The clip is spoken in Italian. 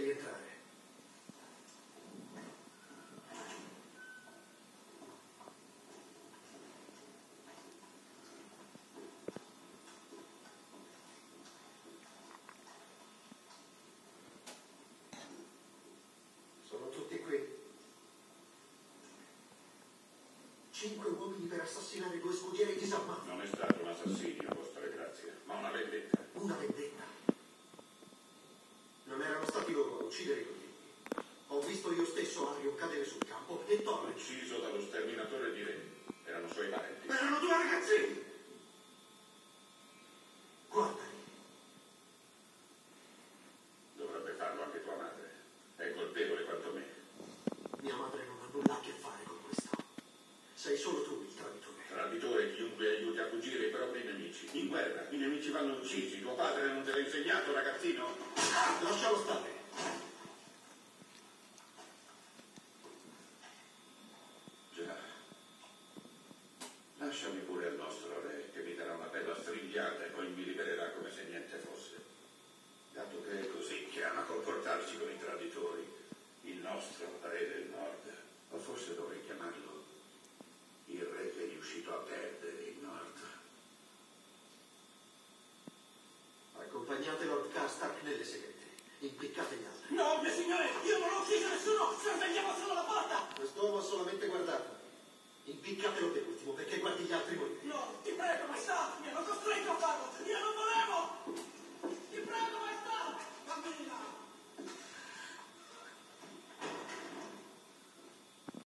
lasciateli entrare. Sono tutti qui. Cinque uomini per assassinare due scudieri disarmati. Non è stato un assassinio, vostra grazia, ma una vendetta. Una vendetta. Non erano stati loro a uccidere i conigli. Ho visto io stesso Arion cadere sul campo e Torres. Ucciso dallo sterminatore di re. Erano suoi parenti. Erano due ragazzini! Guardali. Dovrebbe farlo anche tua madre. È colpevole quanto me. Mia madre non ha nulla a che fare con questo. Sei solo tu il traditore. Traditore chiunque aiuti a fuggire i propri nemici. In guerra i nemici vanno uccisi. Tuo padre non te l'ha insegnato, ragazzino? Lascialo stare. Lasciami pure al nostro re, che mi darà una bella strigliata e poi mi libererà come se niente fosse. Dato che è così che ama comportarsi con i traditori, il nostro re del nord, o forse dovrei chiamarlo il re che è riuscito a perdere il nord. Accompagnate Lord Karstark nelle segrete. Impiccate gli altri. No, mio signore, io non ho ucciso nessuno! Sorvegliamo solo la porta! Quest'uomo ha solamente guardato. Impiccatelo per pédiatrie